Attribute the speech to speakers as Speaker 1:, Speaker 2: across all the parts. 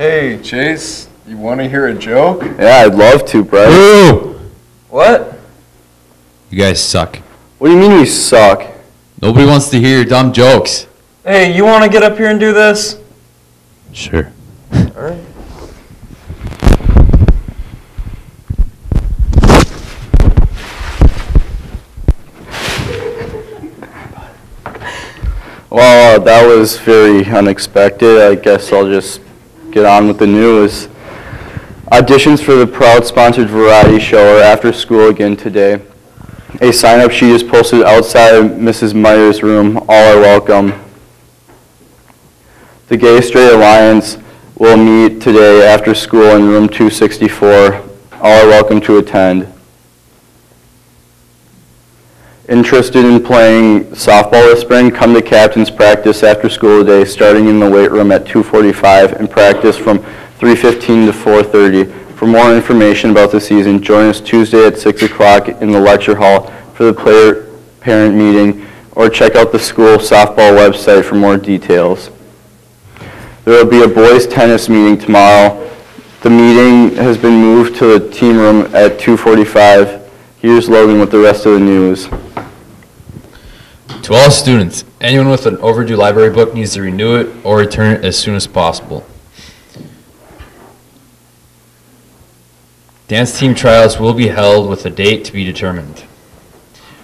Speaker 1: Hey, Chase, you want to hear a joke?
Speaker 2: Yeah, I'd love to, Brett.
Speaker 3: Boo!
Speaker 1: What?
Speaker 3: You guys suck.
Speaker 2: What do you mean we suck?
Speaker 3: Nobody wants to hear your dumb jokes.
Speaker 1: Hey, you want to get up here and do this?
Speaker 3: Sure.
Speaker 1: All right.
Speaker 2: Well, uh, that was very unexpected. I guess I'll just get on with the news. Auditions for the Proud-sponsored variety show are after school again today. A sign-up sheet is posted outside Mrs. Meyer's room. All are welcome. The Gay Straight Alliance will meet today after school in room 264. All are welcome to attend. Interested in playing softball this spring? Come to captain's practice after school today, starting in the weight room at 2:45 and practice from 3:15 to 4:30. For more information about the season, join us Tuesday at 6 o'clock in the lecture hall for the player-parent meeting, or check out the school softball website for more details. There will be a boys tennis meeting tomorrow. The meeting has been moved to the team room at 2:45. Here's Logan with the rest of the news.
Speaker 3: To all students, anyone with an overdue library book needs to renew it or return it as soon as possible. Dance team trials will be held with a date to be determined.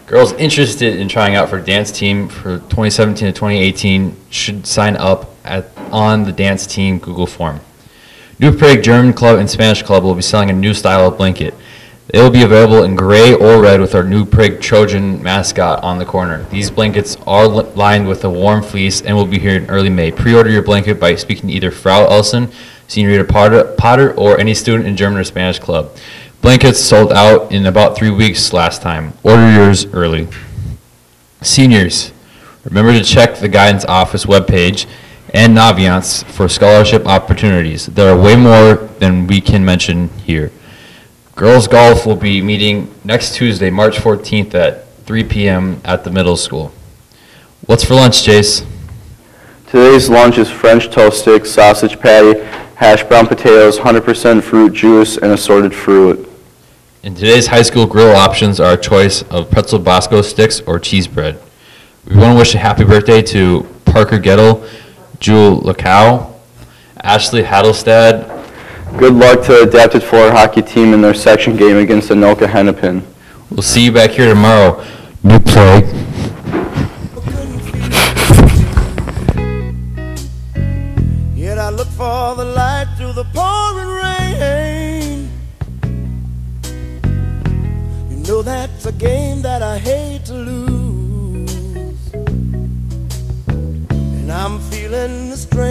Speaker 3: Girls interested in trying out for dance team for 2017 to 2018 should sign up at, on the dance team Google form. New Prague German Club and Spanish Club will be selling a new style of blanket. They will be available in gray or red with our new Prig Trojan mascot on the corner. These blankets are li- lined with a warm fleece and will be here in early May. Pre-order your blanket by speaking to either Frau Elson, Senorita Potter, Potter, or any student in German or Spanish club. Blankets sold out in about three weeks last time. Order yours early. Seniors, remember to check the guidance office webpage and Naviance for scholarship opportunities. There are way more than we can mention here. Girls Golf will be meeting next Tuesday, March 14th at 3 p.m. at the middle school. What's for lunch, Jace?
Speaker 2: Today's lunch is French toast sticks, sausage patty, hash brown potatoes, 100% fruit juice, and assorted fruit.
Speaker 3: In today's high school grill options are a choice of pretzel Bosco sticks or cheese bread. We want to wish a happy birthday to Parker Gettle, Jewel Lacow, Ashley Hadelstad.
Speaker 2: Good luck to the adapted floor hockey team in their section game against Anoka Hennepin.
Speaker 3: We'll see you back here tomorrow. New play.
Speaker 4: Yet I look for the light through the pouring rain. You know that's a game that I hate to lose. And I'm feeling the strain.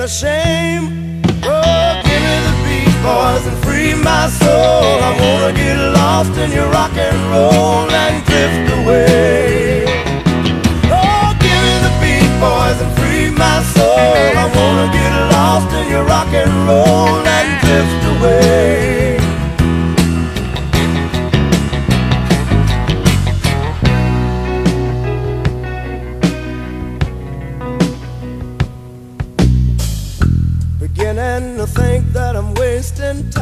Speaker 4: A shame? Oh, give me the beat, boys, and free my soul. I wanna get lost in your rock and roll and drift away. Oh, give me the beat, boys, and free my soul. I wanna get lost in your rock and roll Beginning to think that I'm wasting time.